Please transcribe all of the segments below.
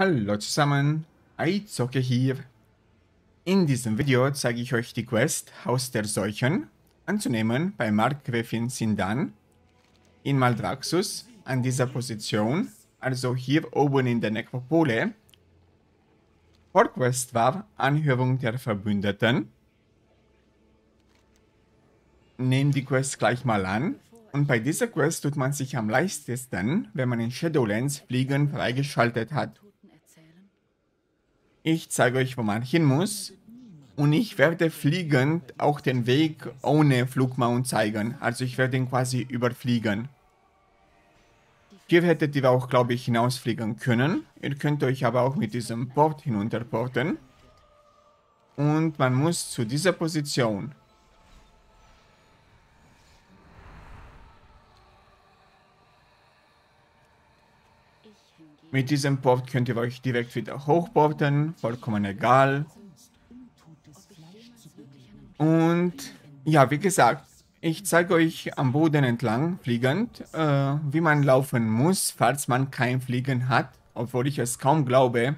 Hallo zusammen, Aizocke hier. In diesem Video zeige ich euch die Quest Haus der Seuchen anzunehmen bei Markgräfin Sindan in Maldraxus an dieser Position, also hier oben in der Nekropole. Vorquest war Anhörung der Verbündeten. Nehmen die Quest gleich mal an. Und bei dieser Quest tut man sich am leichtesten, wenn man in Shadowlands Fliegen freigeschaltet hat. Ich zeige euch, wo man hin muss. Und ich werde fliegend auch den Weg ohne Flugmount zeigen. Also ich werde ihn quasi überfliegen. Hier hättet ihr auch, glaube ich, hinausfliegen können. Ihr könnt euch aber auch mit diesem Port hinunterporten. Und man muss zu dieser Position Mit diesem Port könnt ihr euch direkt wieder hochporten, vollkommen egal. Und ja, wie gesagt, ich zeige euch am Boden entlang fliegend, äh, wie man laufen muss, falls man kein Fliegen hat, obwohl ich es kaum glaube,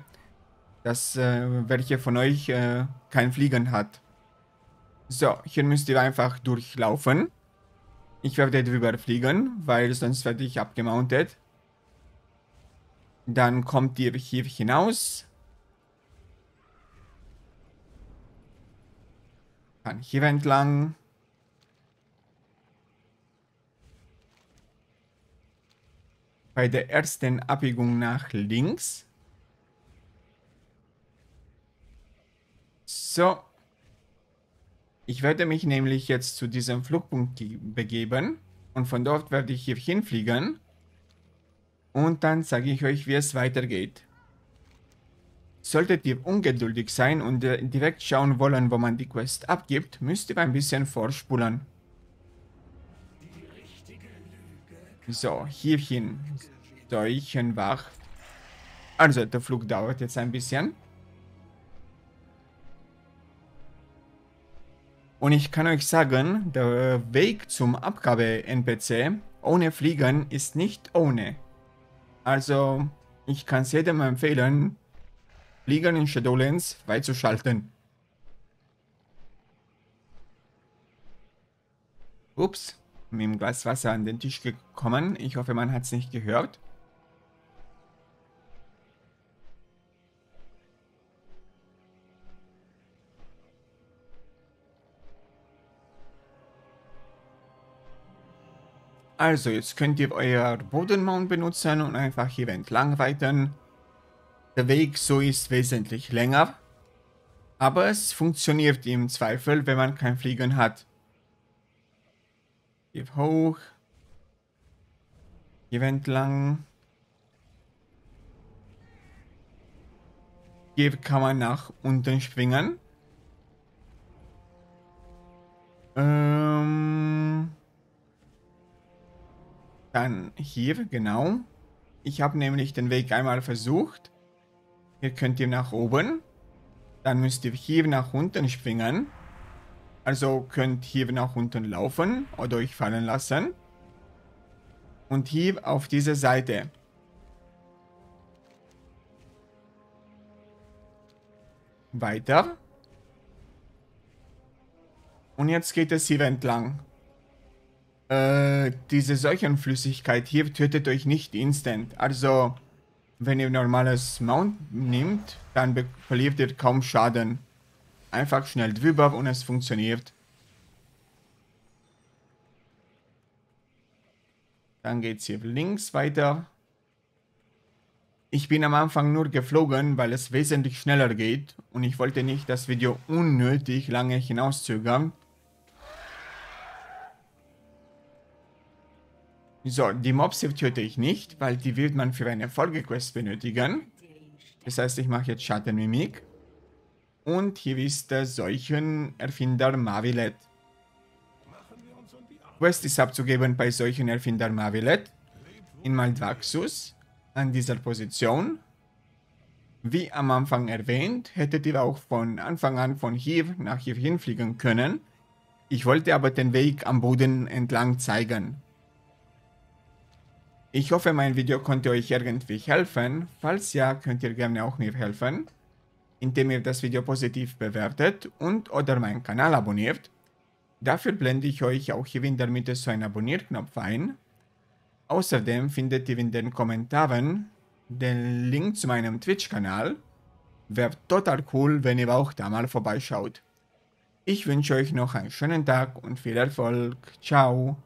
dass äh, welche von euch äh, kein Fliegen hat. So, hier müsst ihr einfach durchlaufen. Ich werde drüber fliegen, weil sonst werde ich abgemountet. Dann kommt ihr hier hinaus. Kann hier entlang. Bei der ersten Abbiegung nach links. So. Ich werde mich nämlich jetzt zu diesem Flugpunkt begeben. Und von dort werde ich hier hinfliegen. Und dann sage ich euch, wie es weitergeht. Solltet ihr ungeduldig sein und äh, direkt schauen wollen, wo man die Quest abgibt, müsst ihr ein bisschen vorspulen. So, hierhin. Seuchenwach. Also, der Flug dauert jetzt ein bisschen. Und ich kann euch sagen, der Weg zum Abgabe-NPC ohne Fliegen ist nicht ohne. Also, ich kann es jedem empfehlen, Fliegen in Shadowlands freizuschalten. Ups, mit dem Glas Wasser an den Tisch gekommen. Ich hoffe, man hat es nicht gehört. Also, jetzt könnt ihr euer Bodenmount benutzen und einfach hier entlang reiten. Der Weg so ist wesentlich länger, aber es funktioniert im Zweifel, wenn man kein Fliegen hat. Hier hoch, hier entlang. Hier kann man nach unten springen. Ähm dann hier, genau. Ich habe nämlich den Weg einmal versucht. Hier könnt ihr nach oben. Dann müsst ihr hier nach unten springen. Also könnt hier nach unten laufen oder euch fallen lassen. Und hier auf diese Seite. Weiter. Und jetzt geht es hier entlang. Äh, diese Seuchenflüssigkeit hier tötet euch nicht instant. Also, wenn ihr normales Mount nehmt, dann verliert ihr kaum Schaden. Einfach schnell drüber und es funktioniert. Dann geht es hier links weiter. Ich bin am Anfang nur geflogen, weil es wesentlich schneller geht und ich wollte nicht das Video unnötig lange hinauszögern. So, die Mobs hier töte ich nicht, weil die wird man für eine Folgequest benötigen. Das heißt, ich mache jetzt Schattenmimik. Und hier ist der Seuchenerfinder Mavilet. Quest ist abzugeben bei Seuchenerfinder Mavilet in Maldraxus an dieser Position. Wie am Anfang erwähnt, hättet ihr auch von Anfang an von hier nach hier hinfliegen können. Ich wollte aber den Weg am Boden entlang zeigen. Ich hoffe, mein Video konnte euch irgendwie helfen. Falls ja, könnt ihr gerne auch mir helfen, indem ihr das Video positiv bewertet und oder meinen Kanal abonniert. Dafür blende ich euch auch hier in der Mitte so einen Abonnierknopf ein. Außerdem findet ihr in den Kommentaren den Link zu meinem Twitch-Kanal. Wäre total cool, wenn ihr auch da mal vorbeischaut. Ich wünsche euch noch einen schönen Tag und viel Erfolg. Ciao.